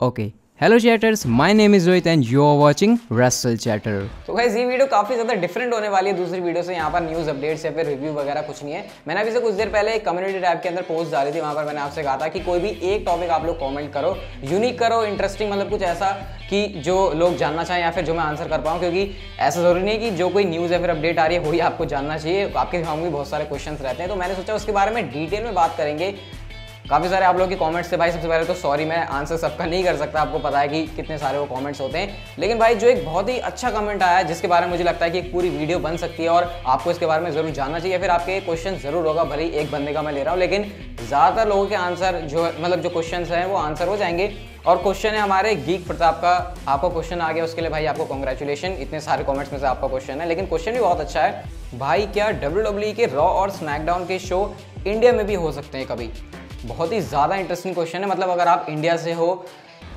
Okay. Hello chatters, my name is Rohit and you are watching Russell Chatter. तो guys ये video काफ़ी ज़्यादा different होने वाली है दूसरी वीडियो से। यहाँ पर न्यूज़ अपडेट्स या फिर रिव्यू वगैरह कुछ नहीं है। मैंने अभी से कुछ देर पहले एक कम्युनिटी टैब के अंदर पोस्ट डाली थी वहाँ पर मैंने आपसे कहा था कि कोई भी एक टॉपिक आप लोग कमेंट करो यूनिक करो इंटरेस्टिंग मतलब कुछ ऐसा कि जो लोग जानना चाहें या फिर जो मैं आंसर कर पाऊँ क्योंकि ऐसा ज़रूरी नहीं कि जो कोई न्यूज़ या फिर अपडेट आ रही है वही आपको जानना चाहिए। आपके दिमाग में बहुत सारे क्वेश्चन रहते हैं। तो मैंने सोचा उसके बारे में डिटेल में बात करेंगे। काफ़ी सारे आप लोगों के कमेंट्स थे भाई, सबसे पहले तो सॉरी मैं आंसर सबका नहीं कर सकता, आपको पता है कि कितने सारे वो कमेंट्स होते हैं। लेकिन भाई, जो एक बहुत ही अच्छा कमेंट आया है जिसके बारे में मुझे लगता है कि एक पूरी वीडियो बन सकती है और आपको इसके बारे में ज़रूर जानना चाहिए फिर आपके क्वेश्चन ज़रूर होगा, भले एक बंदे का मैं ले रहा हूँ, लेकिन ज़्यादातर लोगों के आंसर जो मतलब जो क्वेश्चन हैं, वो आंसर हो जाएँगे। और क्वेश्चन है हमारे गीक प्रताप का, आपका क्वेश्चन आ गया, उसके लिए भाई आपको कॉन्ग्रेचुलेशन इतने सारे कमेंट्स में से आपका क्वेश्चन है। लेकिन क्वेश्चन भी बहुत अच्छा है, भाई क्या डब्ल्यू e के रॉ और स्नैकडाउन के शो इंडिया में भी हो सकते हैं कभी? बहुत ही ज़्यादा इंटरेस्टिंग क्वेश्चन है। मतलब अगर आप इंडिया से हो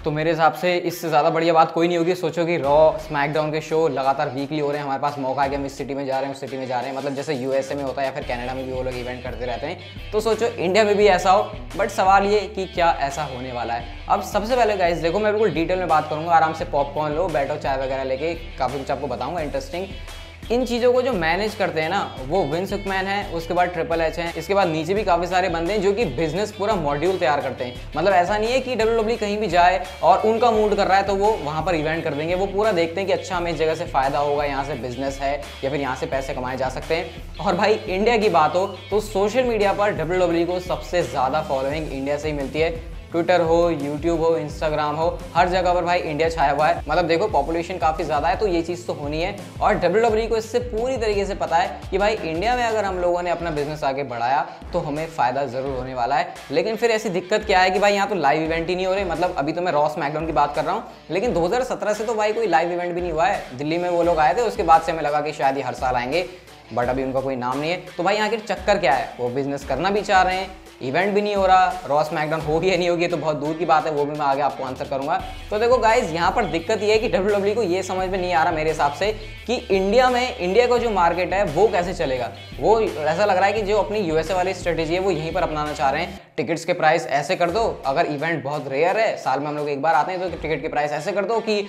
तो मेरे हिसाब से इससे ज़्यादा बढ़िया बात कोई नहीं होगी। सोचो कि रॉ स्मैकडाउन के शो लगातार वीकली हो रहे हैं। हमारे पास मौका है कि हम इस सिटी में जा रहे हैं, उस सिटी में जा रहे हैं। मतलब जैसे यूएसए में होता है या फिर कनाडा में भी वो लोग इवेंट करते रहते हैं। तो सोचो इंडिया में भी ऐसा हो। बट सवाल ये कि क्या ऐसा होने वाला है। अब सबसे पहले गाइज़ देखो, मैं बिल्कुल डिटेल में बात करूँगा। आराम से पॉपकॉर्न लो, बैठो, चाय वगैरह लेके काफ़ी कुछ आपको बताऊँगा इंटरेस्टिंग इन चीज़ों को जो मैनेज करते हैं ना, वो विंस हुकमैन है, उसके बाद ट्रिपल एच है, इसके बाद नीचे भी काफ़ी सारे बंदे हैं जो कि बिज़नेस पूरा मॉड्यूल तैयार करते हैं। मतलब ऐसा नहीं है कि डब्ल्यू डब्ल्यू कहीं भी जाए और उनका मूड कर रहा है तो वो वहाँ पर इवेंट कर देंगे। वो पूरा देखते हैं कि अच्छा हमें इस जगह से फ़ायदा होगा, यहाँ से बिज़नेस है या फिर यहाँ से पैसे कमाए जा सकते हैं। और भाई इंडिया की बात हो तो सोशल मीडिया पर डब्ल्यू को सबसे ज़्यादा फॉलोइंग इंडिया से ही मिलती है। ट्विटर हो यूट्यूब हो इंस्टाग्राम हो, हर जगह पर भाई इंडिया छाया हुआ है। मतलब देखो पॉपुलेशन काफ़ी ज़्यादा है तो ये चीज़ तो होनी है। और डब्ल्यू e को इससे पूरी तरीके से पता है कि भाई इंडिया में अगर हम लोगों ने अपना बिज़नेस आगे बढ़ाया तो हमें फ़ायदा ज़रूर होने वाला है। लेकिन फिर ऐसी दिक्कत क्या है कि भाई यहाँ तो लाइव इवेंट ही नहीं हो रहे मतलब अभी तो मैं रॉस मैकडाउन की बात कर रहा हूँ। लेकिन दो हज़ार सत्रह से तो भाई कोई लाइव इवेंट भी नहीं हुआ है। दिल्ली में वो लोग आए थे, उसके बाद से हमें लगा कि शायद ही हर साल आएँगे बट अभी उनका कोई नाम नहीं है। तो भाई यहाँ के चक्कर क्या है? वो बिज़नेस करना भी चाह रहे हैं इवेंट भी नहीं हो रहा रॉस मैकडाउन होगी या नहीं होगी तो बहुत दूर की बात है, वो भी मैं आगे आपको आंसर करूँगा। तो देखो गाइज़ यहाँ पर दिक्कत ये है कि डब्ल्यू डब्ल्यू e को ये समझ में नहीं आ रहा मेरे हिसाब से कि इंडिया में इंडिया का जो मार्केट है, वो कैसे चलेगा। वो ऐसा लग रहा है कि जो अपनी यूएसए वाली स्ट्रेटेजी है, वो यहीं पर अपनाना चाह रहे हैं। टिकट्स के प्राइस ऐसे कर दो, अगर इवेंट बहुत रेयर है, साल में हम लोग एक बार आते हैं तो टिकट के प्राइस ऐसे कर दो कि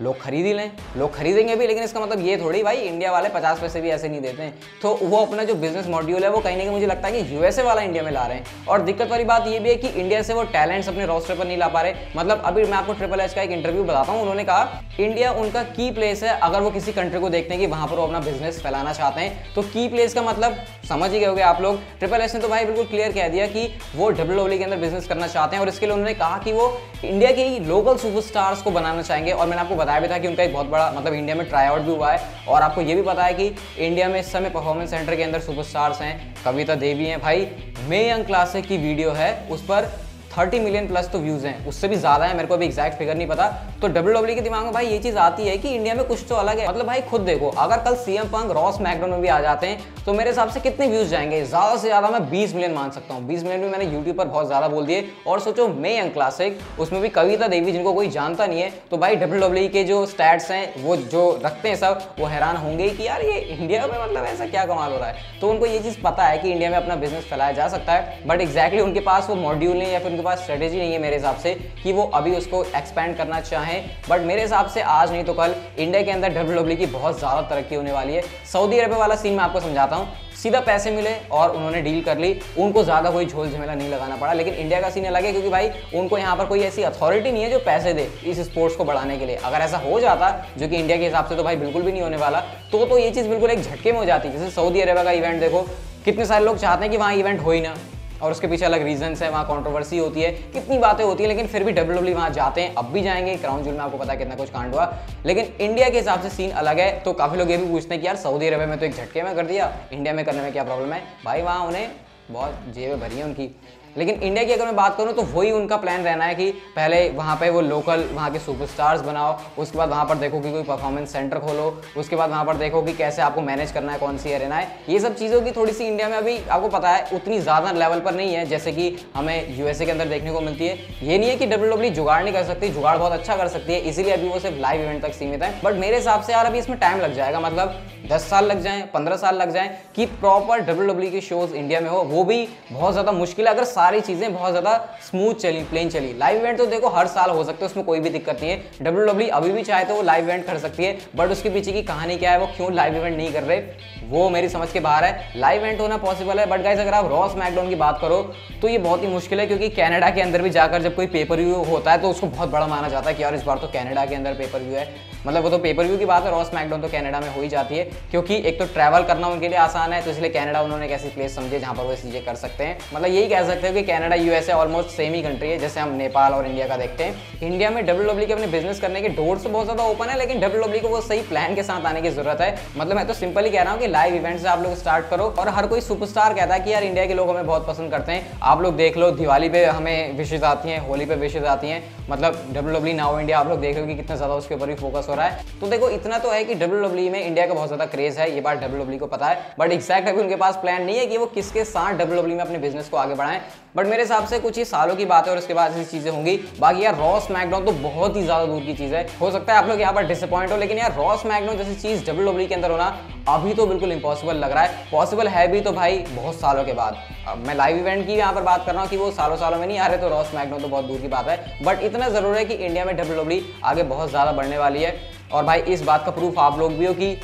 लोग खरीद ही लें, लोग खरीदेंगे भी, लेकिन इसका मतलब ये थोड़ी भाई इंडिया वाले पचास पैसे भी ऐसे नहीं देते हैं। तो वो अपना जो बिज़नेस मॉड्यूल है, वो कहीं ना कहीं मुझे लगता है कि यूएसए वाला इंडिया में ला रहे हैं। और दिक्कत वाली बात ये भी है कि इंडिया से वो टैलेंट्स अपने रोस्टर पर नहीं ला पा रहे। मतलब अभी मैं आपको ट्रिपल एच का एक इंटरव्यू बताता हूँ, उन्होंने कहा इंडिया उनका की प्लेस है, अगर वो किसी कंट्री को देखते हैं कि वहाँ पर वो अपना बिज़नेस फैलाना चाहते हैं तो की प्लेस का मतलब समझ ही गए आप लोग। ट्रिपल एच ने तो भाई बिल्कुल क्लियर कह दिया कि वो डब्ल्यू डब्ल्यू के अंदर बिज़नेस करना चाहते हैं, और इसके लिए उन्होंने कहा कि वो इंडिया के ही लोकल सुपरस्टार्स को बनाना चाहेंगे, और मैंने आपको बताया भी था कि उनका एक बहुत बड़ा मतलब इंडिया में ट्राई आउट भी हुआ है। और आपको ये भी पता है कि इंडिया में इस समय परफॉर्मेंस सेंटर के अंदर सुपरस्टार्स हैं, कविता देवी हैं। भाई मे यंग क्लासिक की वीडियो है, उस पर थर्टी मिलियन प्लस तो व्यूज़ हैं। उससे भी ज़्यादा है, मेरे को अभी एग्जैक्ट फिगर नहीं पता। तो डब्ल्यू डब्ल्यू e के दिमाग में भाई ये चीज़ आती है कि इंडिया में कुछ तो अलग है। मतलब भाई खुद देखो, अगर कल सीएम पंग रॉस मैकडोन में भी आ जाते हैं तो मेरे हिसाब से कितने व्यूज़ जाएँगे? ज़्यादा से ज़्यादा मैं बीस मिलियन मान सकता हूँ। बीस मिलियन भी मैंने यूट्यूब पर बहुत ज़्यादा बोल दिए। और सोचो मे यंग क्लासिक उसमें भी कविता देवी, जिनको कोई जानता नहीं है तो भाई डब्ल्यू डब्ल्यू e के जो स्टैट्स हैं, वो जो रखते हैं सब, वो हैरान होंगे कि यार ये इंडिया में मतलब ऐसा क्या कमाल हो रहा है? तो उनको ये चीज़ पता है कि इंडिया में अपना बिज़नेस फैलाया जा सकता है। बट एक्जैक्टली उनके पास वो मॉड्यूल नहीं या फिर उनके पास स्ट्रेटेजी नहीं है मेरे हिसाब से कि वो अभी उसको एक्सपैंड करना चाहें। बट मेरे हिसाब से आज नहीं तो कल इंडिया के अंदर डब्ल्यू डब्ल्यू की बहुत ज़्यादा तरक्की होने वाली है। सऊदी अरब वाला सीन मैं आपको समझाता हूँ। सीधा पैसे मिले और उन्होंने डील कर ली। उनको ज़्यादा कोई झोल झमेला नहीं लगाना पड़ा, लेकिन इंडिया का सीन अलग है, क्योंकि भाई उनको यहाँ पर कोई ऐसी अथॉरिटी नहीं है जो पैसे दे इस स्पोर्ट्स को बढ़ाने के लिए। अगर ऐसा हो जाता, जो कि इंडिया के हिसाब से तो भाई बिल्कुल भी नहीं होने वाला तो तो ये चीज़ बिल्कुल एक झटके में हो जाती। जैसे सऊदी अरब का इवेंट देखो, कितने सारे लोग चाहते हैं कि वहाँ इवेंट हो ही ना। और उसके पीछे अलग रीजंस है, वहाँ कॉन्ट्रोवर्सी होती है, कितनी बातें होती है, लेकिन फिर भी डब्ल्यू डब्ल्यू वहाँ जाते हैं, अब भी जाएँगे क्राउन जूल में आपको पता है कितना कुछ कांड हुआ। लेकिन इंडिया के हिसाब से सीन अलग है तो काफ़ी लोग ये भी पूछते हैं कि यार सऊदी अरब में तो एक झटके में कर दिया इंडिया में करने में क्या प्रॉब्लम है? भाई, वहाँ उन्हें बहुत जेबें भरी हैं उनकी। लेकिन इंडिया की अगर मैं बात करूँ तो वही उनका प्लान रहना है कि पहले वहाँ पे वो लोकल वहाँ के सुपरस्टार्स बनाओ, उसके बाद वहाँ पर देखो कि कोई परफॉर्मेंस सेंटर खोलो, उसके बाद वहाँ पर देखो कि कैसे आपको मैनेज करना है, कौन सी एरिना है। ये सब चीज़ों की थोड़ी सी इंडिया में अभी आपको पता है, उतनी ज़्यादा लेवल पर नहीं है, जैसे कि हमें यूएसए के अंदर देखने को मिलती है। ये नहीं है कि डब्ल्यू डब्ल्यू जुगाड़ नहीं कर सकती, जुगाड़ बहुत अच्छा कर सकती है, इसीलिए अभी वो सिर्फ़ लाइव इवेंट तक सीमित है। बट मेरे हिसाब से यार अभी इसमें टाइम लग जाएगा मतलब दस साल लग जाए, पंद्रह साल लग जाए कि प्रॉपर डब्ल्यू डब्ल्यू के शोज़ इंडिया में हो, वो भी बहुत ज़्यादा मुश्किल है। अगर सारी चीज़ें बहुत ज़्यादा स्मूथ चली प्लेन चली। लाइव इवेंट तो देखो, हर साल हो सकते हैं, उसमें कोई भी दिक्कत नहीं है। डब्ल्यू डब्ल्यू अभी भी चाहे तो वो लाइव इवेंट कर सकती है बट उसके पीछे की कहानी क्या है, वो क्यों लाइव इवेंट नहीं कर रहे, वो मेरी समझ के बाहर है। लाइव इवेंट होना पॉसिबल है बट गाइज़ अगर आप रॉस मैकडाउन की बात करो तो ये बहुत ही मुश्किल है, क्योंकि कैनेडा के अंदर भी जाकर जब कोई पेपर व्यू होता है तो उसको बहुत बड़ा माना जाता है कि यार इस बार तो कैनेडा के अंदर पेपर व्यू है। मतलब वो तो पेपर व्यू की बात है रॉस मैकडाउन तो कैनेडा में हो ही जाती है। क्योंकि एक तो ट्रैवल करना उनके लिए आसान है तो इसलिए कनाडा उन्होंने एक ऐसी प्लेस समझे जहाँ पर वो चीज़ें कर सकते हैं। मतलब यही कह सकते हो कि कनाडा यूएसए ऑलमोस्ट सेम ही कंट्री है, जैसे हम नेपाल और इंडिया का देखते हैं। इंडिया में डब्ल्यू डब्ल्यू के अपने बिज़नेस करने के डोर से बहुत ज़्यादा ओपन है, लेकिन डब्ल्यू डब्ल्यू को वो सही प्लान के साथ आने की ज़रूरत है। मतलब मैं तो सिंपल ही कह रहा हूँ कि लाइव इवेंट से आप लोग स्टार्ट करो और हर कोई सुपरस्टार कहता है कि यार इंडिया के लोग हमें बहुत पसंद करते हैं। आप लोग देख लो, दिवाली पे हमें विशेष आती हैं, होली पे विशेष आती हैं। मतलब डब्ल्यू डब्ल्यू नाउ इंडिया आप लोग देख लो कि कितना ज़्यादा उसके ऊपर भी फोकस हो रहा है। तो देखो, इतना तो है कि डब्ल्यू डब्ल्यू में इंडिया का बहुत ज़्यादा क्रेज है, ये बात डब्ल्यू डब्ल्यू को पता है बट एक्जैक्ट अभी उनके पास प्लान नहीं है कि वो किसके साथ डब्ल्यू डब्ल्यू में अपने बिज़नेस को आगे बढ़ाएँ। बट मेरे हिसाब से कुछ ही सालों की बात है और उसके बाद ऐसी चीज़ें होंगी। बाकी यार रॉस मैकडाउन तो बहुत ही ज़्यादा दूर की चीज़ है। हो सकता है आप लोग यहाँ पर डिसअपॉइंट हो, लेकिन यार रॉस मैकडाउन जैसी चीज़ डब्ल्यू डब्ल्यू के अंदर होना अभी तो बिल्कुल इंपॉसिबल लग रहा है। पॉसिबल है भी तो भाई, बहुत सालों के बाद। मैं लाइव इवेंट की यहाँ पर बात कर रहा हूँ कि वो सालों सालों में नहीं आ रहे तो रॉस मैकडाउन तो बहुत दूर की बात है। बट इतना ज़रूर है कि इंडिया में डब्ल्यू आगे बहुत ज़्यादा बढ़ने वाली है। और भाई, इस बात का प्रूफ आप लोग भी हो कि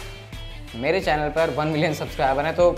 मेरे चैनल पर वन मिलियन सब्सक्राइबर हैं तो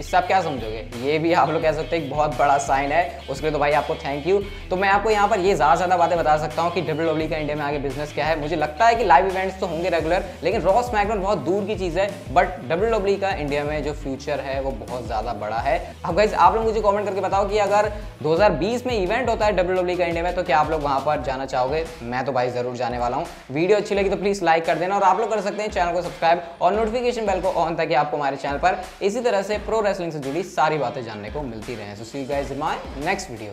इससे आप क्या समझोगे? ये भी आप लोग कह सकते हैं एक बहुत बड़ा साइन है। उसके लिए तो भाई आपको थैंक यू तो मैं आपको यहाँ पर ये ज़्यादा ज़्यादा बातें बता सकता हूँ कि डब्ल्यू डब्ल्यू का इंडिया में आगे बिज़नेस क्या है। मुझे लगता है कि लाइव इवेंट्स तो होंगे रेगुलर लेकिन रॉस मैकडाउन बहुत दूर की चीज़ है। बट डब्ल्यू डब्ल्यू का इंडिया में जो फ्यूचर है, वो बहुत ज़्यादा बड़ा है। अब गाइज़ आप लोग मुझे कॉमेंट करके बताओ कि अगर दो हज़ार बीस में इवेंट होता है डब्ल्यू डब्ल्यू का इंडिया में तो क्या आप लोग वहाँ पर जाना चाहोगे? मैं तो भाई ज़रूर जाने वाला हूँ। वीडियो अच्छी लगी तो प्लीज़ लाइक कर देना और आप लोग कर सकते हैं चैनल को सब्सक्राइब और नोटिफिकेशन बेल को ऑन ताकि आपको हमारे चैनल पर इसी तरह से प्रो रेसलिंग से जुड़ी सारी बातें जानने को मिलती रहे। So see guys my next video